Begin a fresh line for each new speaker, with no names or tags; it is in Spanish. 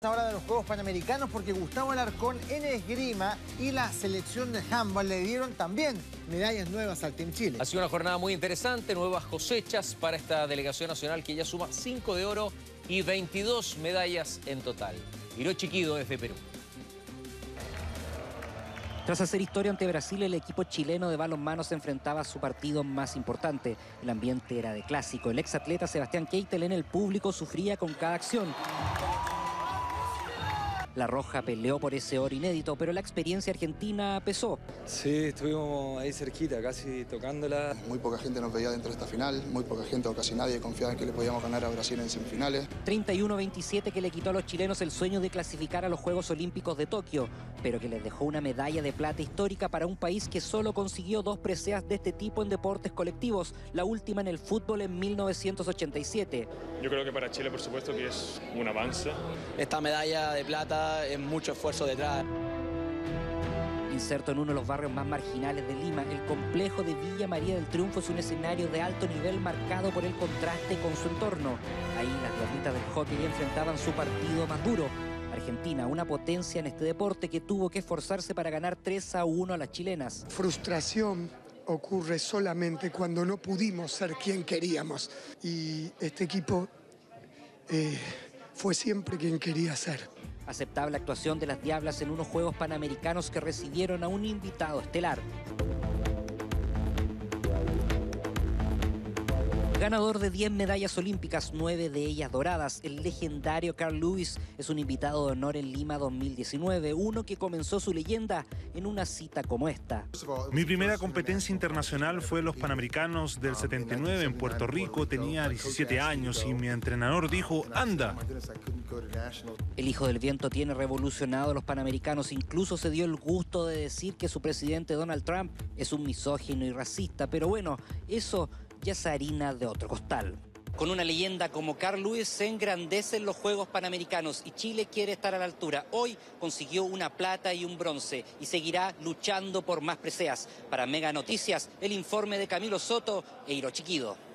Ahora de los Juegos Panamericanos porque Gustavo Alarcón en esgrima y la selección de handball le dieron también medallas nuevas al Team Chile.
Ha sido una jornada muy interesante, nuevas cosechas para esta delegación nacional que ya suma 5 de oro y 22 medallas en total. Hiro Chiquido desde Perú.
Tras hacer historia ante Brasil, el equipo chileno de balonmano se enfrentaba a su partido más importante. El ambiente era de clásico. El exatleta Sebastián Keitel en el público sufría con cada acción. La Roja peleó por ese oro inédito, pero la experiencia argentina pesó.
Sí, estuvimos ahí cerquita, casi tocándola.
Muy poca gente nos veía dentro de esta final, muy poca gente o casi nadie confiaba en que le podíamos ganar a Brasil en semifinales.
31-27 que le quitó a los chilenos el sueño de clasificar a los Juegos Olímpicos de Tokio, pero que les dejó una medalla de plata histórica para un país que solo consiguió dos preseas de este tipo en deportes colectivos, la última en el fútbol en 1987.
Yo creo que para Chile, por supuesto, que es un avance.
Esta medalla de plata es mucho esfuerzo detrás.
Inserto en uno de los barrios más marginales de Lima, el complejo de Villa María del Triunfo es un escenario de alto nivel marcado por el contraste con su entorno. Ahí las diablitas del hockey enfrentaban su partido más duro. Argentina, una potencia en este deporte que tuvo que esforzarse para ganar 3 a 1 a las chilenas.
Frustración ocurre solamente cuando no pudimos ser quien queríamos. Y este equipo eh, fue siempre quien quería ser.
Aceptable actuación de las Diablas en unos Juegos Panamericanos que recibieron a un invitado estelar. Ganador de 10 medallas olímpicas, 9 de ellas doradas, el legendario Carl Lewis es un invitado de honor en Lima 2019, uno que comenzó su leyenda en una cita como esta.
Mi primera competencia internacional fue los Panamericanos del 79 en Puerto Rico, tenía 17 años y mi entrenador dijo, anda.
El hijo del viento tiene revolucionado a los Panamericanos, incluso se dio el gusto de decir que su presidente Donald Trump es un misógino y racista, pero bueno, eso ya es harina de otro costal. Con una leyenda como Carl Lewis se engrandecen los Juegos Panamericanos y Chile quiere estar a la altura. Hoy consiguió una plata y un bronce y seguirá luchando por más preseas. Para Mega Noticias, el informe de Camilo Soto e Hiro Chiquido.